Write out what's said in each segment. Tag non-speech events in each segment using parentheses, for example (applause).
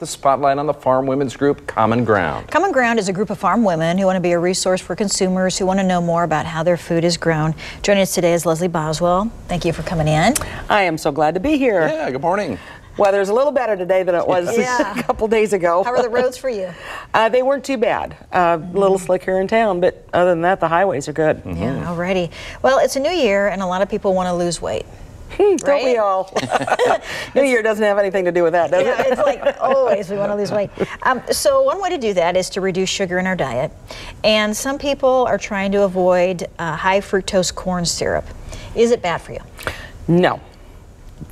The spotlight on the farm women's group Common Ground. Common Ground is a group of farm women who want to be a resource for consumers who want to know more about how their food is grown. Joining us today is Leslie Boswell. Thank you for coming in. I am so glad to be here. Yeah, good morning. Weather's a little better today than it was Yeah. (laughs) a couple days ago. How are the roads for you? (laughs) Uh, they weren't too bad. Uh, A little slick here in town, but other than that, the highways are good. Yeah, alrighty. Well, it's a new year and a lot of people want to lose weight. Don't we all? (laughs) (laughs) New Year doesn't have anything to do with that, does Yeah, it? it's like always we want to lose weight. Um, so one way to do that is to reduce sugar in our diet. And some people are trying to avoid uh, high fructose corn syrup. Is it bad for you? No.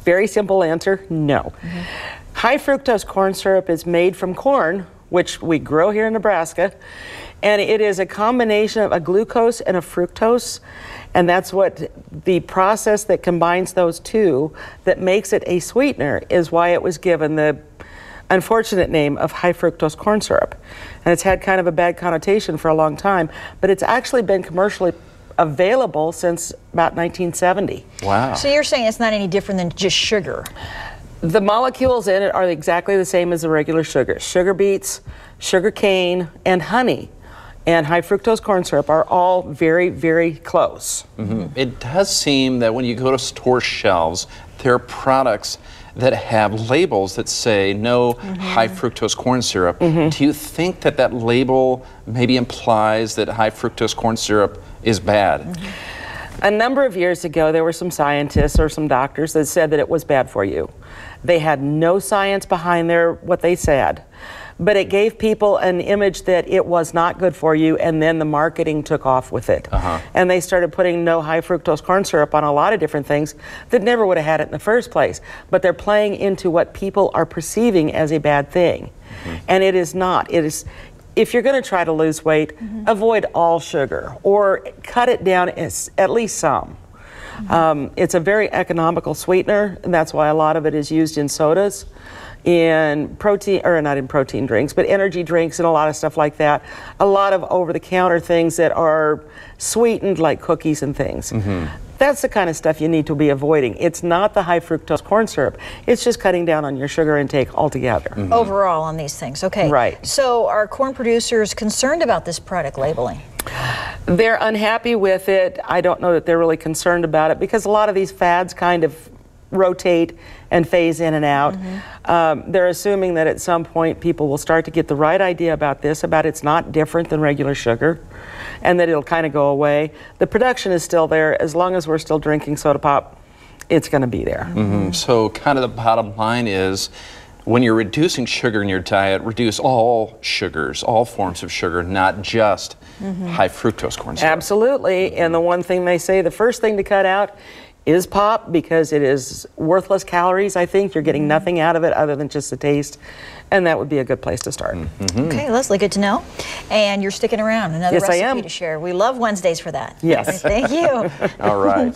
Very simple answer no. High fructose corn syrup is made from corn, which we grow here in Nebraska, and it is a combination of a glucose and a fructose, and that's what the process that combines those two that makes it a sweetener is why it was given the unfortunate name of high fructose corn syrup. And it's had kind of a bad connotation for a long time, but it's actually been commercially available since about 1970. Wow. So you're saying it's not any different than just sugar? The molecules in it are exactly the same as the regular sugar. Sugar beets, sugar cane, and honey and high fructose corn syrup are all very, very close. Mm-hmm. It does seem that when you go to store shelves, there are products that have labels that say no mm-hmm. high fructose corn syrup. Mm-hmm. Do you think that that label maybe implies that high fructose corn syrup is bad? A number of years ago, there were some scientists or some doctors that said that it was bad for you. They had no science behind their what they said, but it gave people an image that it was not good for you, and then the marketing took off with it. Uh-huh. And they started putting no high fructose corn syrup on a lot of different things that never would have had it in the first place. But they're playing into what people are perceiving as a bad thing, and it is not. It is. If you're going to try to lose weight, avoid all sugar or cut it down as, at least some. Um, it's a very economical sweetener, and that's why a lot of it is used in sodas, in protein, or not in protein drinks, but energy drinks and a lot of stuff like that. A lot of over the counter things that are sweetened, like cookies and things. Mm-hmm. That's the kind of stuff you need to be avoiding. It's not the high fructose corn syrup, it's just cutting down on your sugar intake altogether. Mm-hmm. overall on these things. Okay. Right. So are corn producers concerned about this product labeling? They're unhappy with it. I don't know that they're really concerned about it because a lot of these fads kind of rotate and phase in and out. Um, they're assuming that at some point people will start to get the right idea about this, about it's not different than regular sugar, and that it'll kind of go away. The production is still there. As long as we're still drinking soda pop, it's going to be there. Mm, So, kind of the bottom line is when you're reducing sugar in your diet, reduce all sugars, all forms of sugar, not just high fructose corn syrup. Absolutely. And the one thing they say, the first thing to cut out is pop because it is worthless calories, I think. You're getting mm-hmm. nothing out of it other than just the taste. And that would be a good place to start. Mm-hmm. Okay, Leslie, good to know. And you're sticking around. Another Yes, I recipe am. to share. We love Wednesdays for that. Yes. (laughs) Thank you. (laughs) All right.